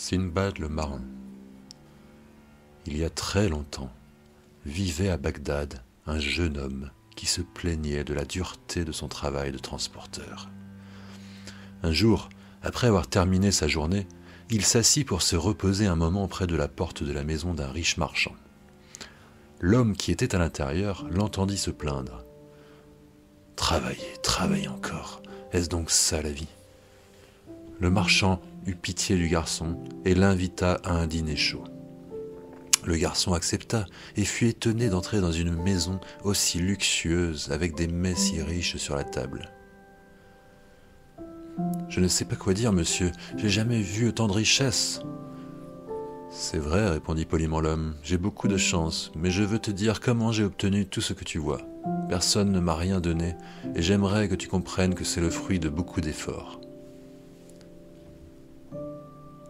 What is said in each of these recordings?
Sinbad le marin. Il y a très longtemps, vivait à Bagdad un jeune homme qui se plaignait de la dureté de son travail de transporteur. Un jour, après avoir terminé sa journée, il s'assit pour se reposer un moment près de la porte de la maison d'un riche marchand. L'homme qui était à l'intérieur l'entendit se plaindre. Travailler, travailler encore, est-ce donc ça la vie? Le marchand eut pitié du garçon et l'invita à un dîner chaud. Le garçon accepta et fut étonné d'entrer dans une maison aussi luxueuse avec des mets si riches sur la table. Je ne sais pas quoi dire, monsieur, j'ai jamais vu autant de richesses. C'est vrai, répondit poliment l'homme, j'ai beaucoup de chance, mais je veux te dire comment j'ai obtenu tout ce que tu vois. Personne ne m'a rien donné, et j'aimerais que tu comprennes que c'est le fruit de beaucoup d'efforts.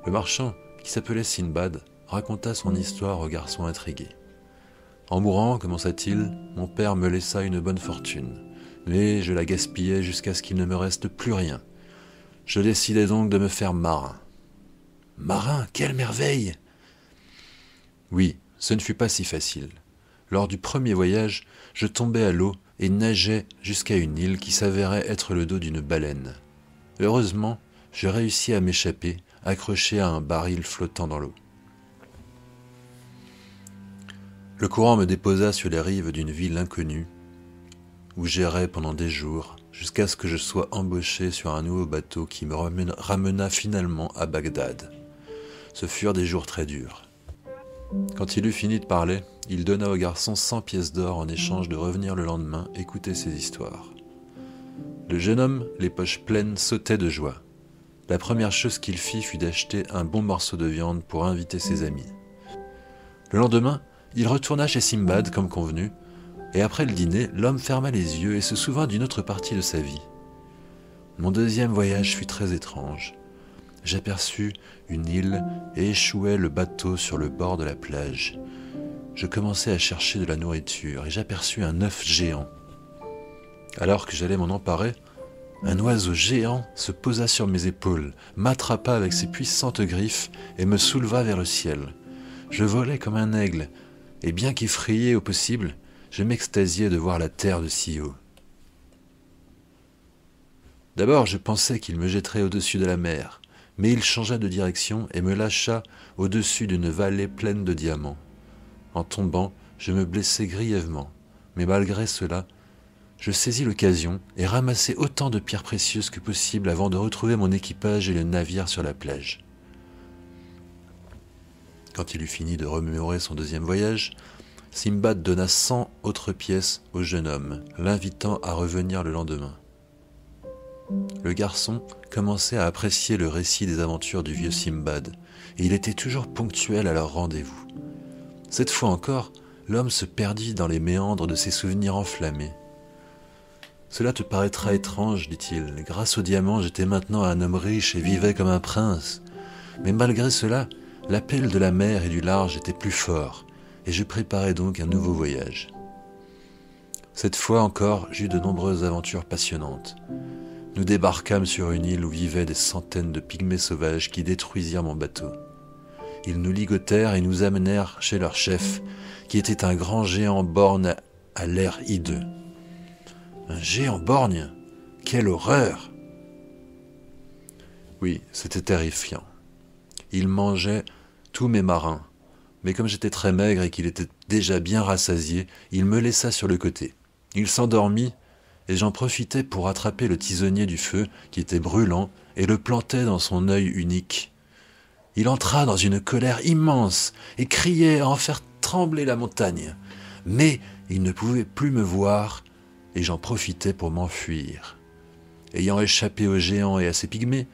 Le marchand, qui s'appelait Sinbad, raconta son histoire au garçon intrigué. En mourant, commença-t-il, mon père me laissa une bonne fortune, mais je la gaspillais jusqu'à ce qu'il ne me reste plus rien. Je décidai donc de me faire marin. Marin, quelle merveille Oui, ce ne fut pas si facile. Lors du premier voyage, je tombai à l'eau et nageais jusqu'à une île qui s'avérait être le dos d'une baleine. Heureusement, je réussis à m'échapper accroché à un baril flottant dans l'eau. Le courant me déposa sur les rives d'une ville inconnue, où j'errais pendant des jours, jusqu'à ce que je sois embauché sur un nouveau bateau qui me ramena finalement à Bagdad. Ce furent des jours très durs. Quand il eut fini de parler, il donna au garçon cent pièces d'or en échange de revenir le lendemain écouter ses histoires. Le jeune homme, les poches pleines, sautait de joie la première chose qu'il fit fut d'acheter un bon morceau de viande pour inviter ses amis. Le lendemain, il retourna chez Simbad comme convenu, et après le dîner, l'homme ferma les yeux et se souvint d'une autre partie de sa vie. Mon deuxième voyage fut très étrange. J'aperçus une île et échouai le bateau sur le bord de la plage. Je commençai à chercher de la nourriture et j'aperçus un œuf géant. Alors que j'allais m'en emparer, un oiseau géant se posa sur mes épaules, m'attrapa avec ses puissantes griffes et me souleva vers le ciel. Je volais comme un aigle, et bien qu'effrayé au possible, je m'extasiais de voir la terre de si haut. D'abord, je pensais qu'il me jetterait au-dessus de la mer, mais il changea de direction et me lâcha au-dessus d'une vallée pleine de diamants. En tombant, je me blessai grièvement, mais malgré cela, je saisis l'occasion et ramassai autant de pierres précieuses que possible avant de retrouver mon équipage et le navire sur la plage. Quand il eut fini de remémorer son deuxième voyage, Simbad donna cent autres pièces au jeune homme, l'invitant à revenir le lendemain. Le garçon commençait à apprécier le récit des aventures du vieux Simbad, et il était toujours ponctuel à leur rendez-vous. Cette fois encore, l'homme se perdit dans les méandres de ses souvenirs enflammés. Cela te paraîtra étrange, dit-il. Grâce au diamant, j'étais maintenant un homme riche et vivais comme un prince. Mais malgré cela, l'appel de la mer et du large était plus fort, et je préparais donc un nouveau voyage. Cette fois encore, j'eus de nombreuses aventures passionnantes. Nous débarquâmes sur une île où vivaient des centaines de pygmées sauvages qui détruisirent mon bateau. Ils nous ligotèrent et nous amenèrent chez leur chef, qui était un grand géant borne à l'air hideux. Un géant borgne Quelle horreur Oui, c'était terrifiant. Il mangeait tous mes marins, mais comme j'étais très maigre et qu'il était déjà bien rassasié, il me laissa sur le côté. Il s'endormit, et j'en profitai pour attraper le tisonnier du feu, qui était brûlant, et le plantai dans son œil unique. Il entra dans une colère immense et criait à en faire trembler la montagne. Mais il ne pouvait plus me voir et j'en profitais pour m'enfuir. Ayant échappé aux géants et à ses pygmées,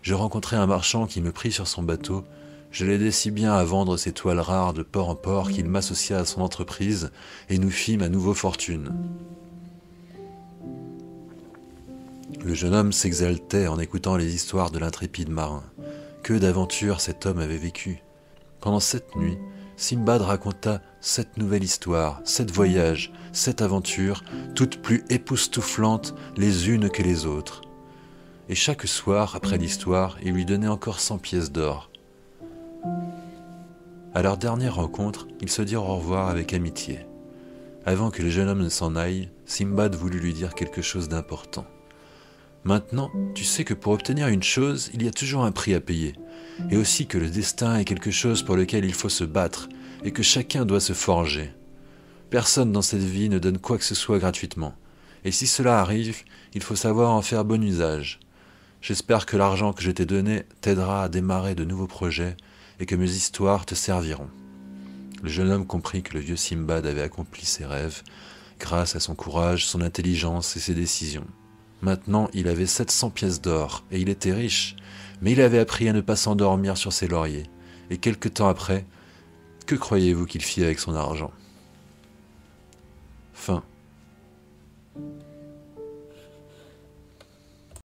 je rencontrai un marchand qui me prit sur son bateau. Je l'aidai si bien à vendre ses toiles rares de port en port qu'il m'associa à son entreprise et nous fîmes à nouveau fortune. Le jeune homme s'exaltait en écoutant les histoires de l'intrépide marin. Que d'aventures cet homme avait vécu. Pendant cette nuit, Simbad raconta sept nouvelles histoires, sept voyages, sept aventures, toutes plus époustouflantes les unes que les autres. Et chaque soir, après l'histoire, il lui donnait encore cent pièces d'or, À leur dernière rencontre, ils se dirent au revoir avec amitié. Avant que le jeune homme ne s'en aille, Simbad voulut lui dire quelque chose d'important. Maintenant, tu sais que pour obtenir une chose, il y a toujours un prix à payer, et aussi que le destin est quelque chose pour lequel il faut se battre, et que chacun doit se forger. Personne dans cette vie ne donne quoi que ce soit gratuitement, et si cela arrive, il faut savoir en faire bon usage. J'espère que l'argent que je t'ai donné t'aidera à démarrer de nouveaux projets, et que mes histoires te serviront. Le jeune homme comprit que le vieux Simbad avait accompli ses rêves, grâce à son courage, son intelligence et ses décisions. Maintenant, il avait 700 pièces d'or, et il était riche, mais il avait appris à ne pas s'endormir sur ses lauriers. Et quelque temps après, que croyez-vous qu'il fit avec son argent? Fin.